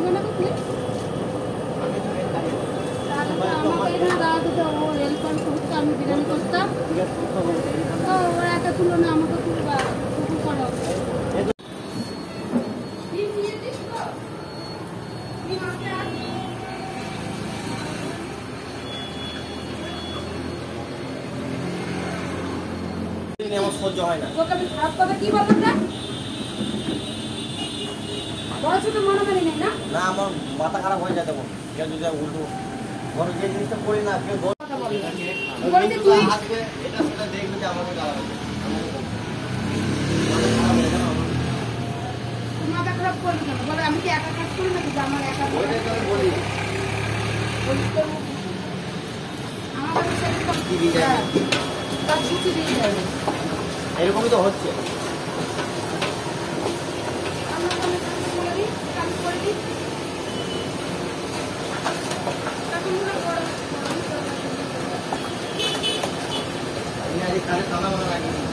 নিবে না তো তুই আমি বিরিয়ানি করতাম জিজ্ঞেস করতে হবে, এইখানে। তো ও একা তুলো আমাকে তুলবা করো আমার সহ্য হয় না কি বললাম না বড় ছোট করি না? না আমার মাথা খারাপ হয়ে যায় তখন। কেউ যদি উল্টো ধরো যে জিনিসটা করি না কেউ আসবে, এটা সেটা দেখবে যে আমাকে। মাথা খারাপ হয়ে করবি কেন? বলে আমি কি একা কাজ করি নাকি? যে আমার একা তো বলি। আমার কাছে সেরকম কি দিয়ে হ্যাঁ, যাবে? তার কিছু দিয়ে যাবে এরকমই তো হচ্ছে আমার কাছে বলে দিই কাজ করে দিই তখন মনে করো আমি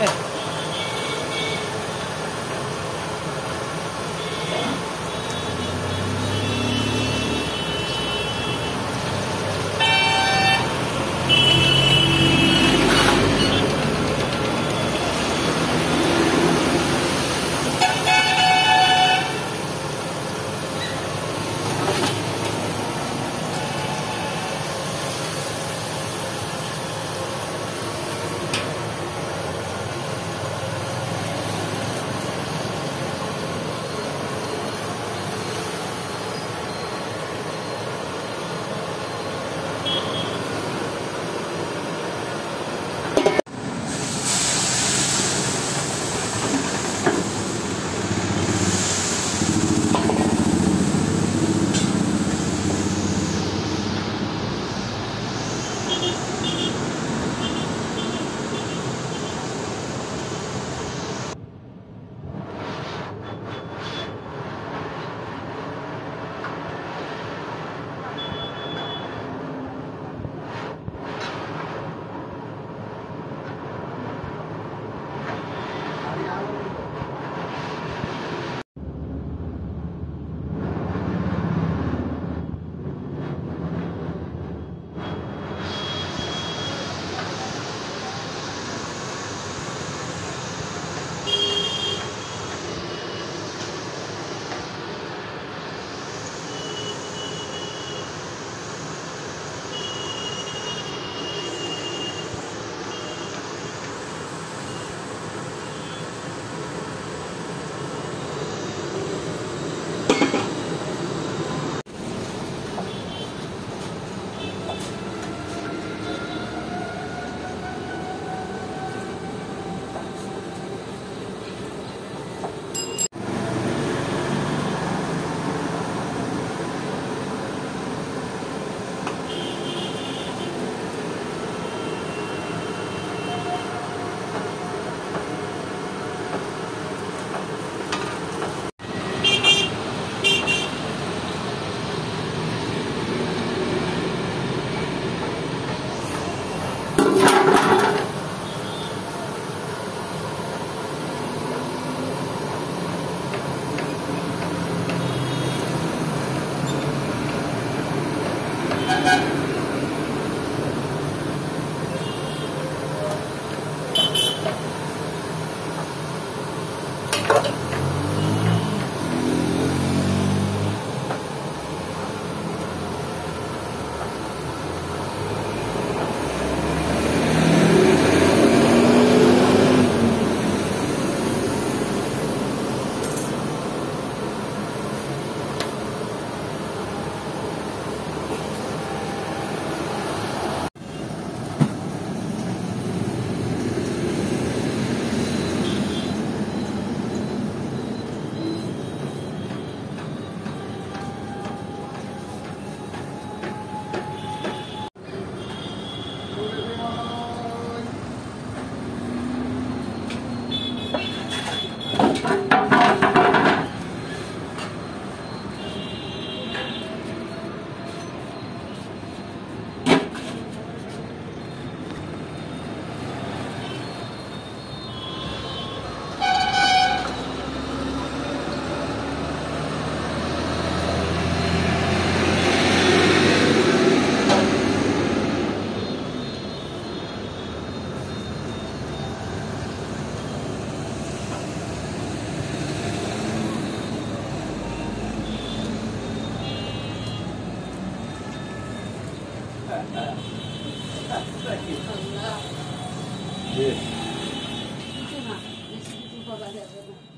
Yeah. 哎，哈，客气，好。对。你干嘛？你是不是的？